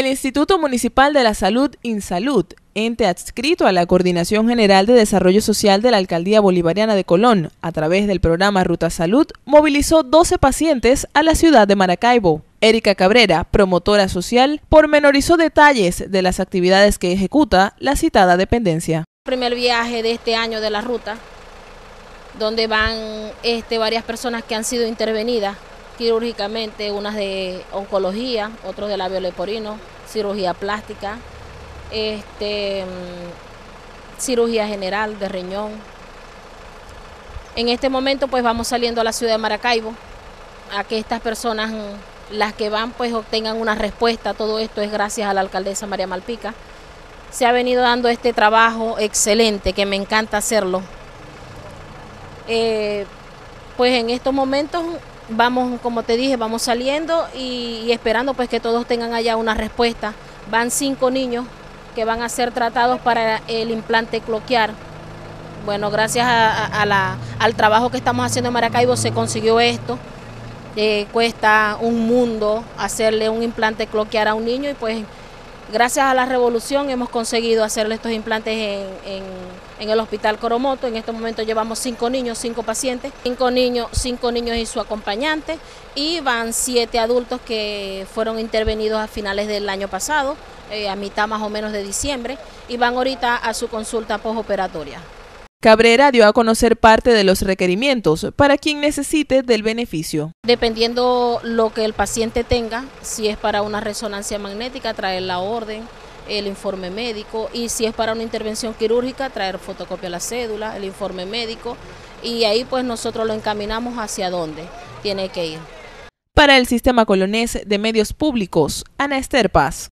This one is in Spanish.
El Instituto Municipal de la Salud, InSalud, ente adscrito a la Coordinación General de Desarrollo Social de la Alcaldía Bolivariana de Colón, a través del programa Ruta Salud, movilizó 12 pacientes a la ciudad de Maracaibo. Erika Cabrera, promotora social, pormenorizó detalles de las actividades que ejecuta la citada dependencia. Primer viaje de este año de la ruta, donde van este, varias personas que han sido intervenidas quirúrgicamente, unas de oncología, otros de labio leporino, cirugía plástica, este, mm, cirugía general de riñón. En este momento pues vamos saliendo a la ciudad de Maracaibo a que estas personas, mm, las que van pues obtengan una respuesta. Todo esto es gracias a la alcaldesa María Malpica. Se ha venido dando este trabajo excelente que me encanta hacerlo. Eh, pues en estos momentos vamos, como te dije, vamos saliendo y, esperando pues que todos tengan allá una respuesta. Van cinco niños que van a ser tratados para el implante cloquear. Bueno, gracias al trabajo que estamos haciendo en Maracaibo se consiguió esto. Eh, cuesta un mundo hacerle un implante cloquear a un niño y pues Gracias a la revolución hemos conseguido hacerle estos implantes en, el hospital Coromoto. En este momento llevamos cinco niños, cinco pacientes, cinco niños, cinco niños y su acompañante, y van siete adultos que fueron intervenidos a finales del año pasado, eh, a mitad más o menos de diciembre, y van ahorita a su consulta postoperatoria. Cabrera dio a conocer parte de los requerimientos para quien necesite del beneficio. Dependiendo lo que el paciente tenga, si es para una resonancia magnética, traer la orden, el informe médico y si es para una intervención quirúrgica, traer fotocopia de la cédula, el informe médico y ahí pues nosotros lo encaminamos hacia dónde tiene que ir. Para el Sistema Colonés de Medios Públicos, Ana Esther Paz.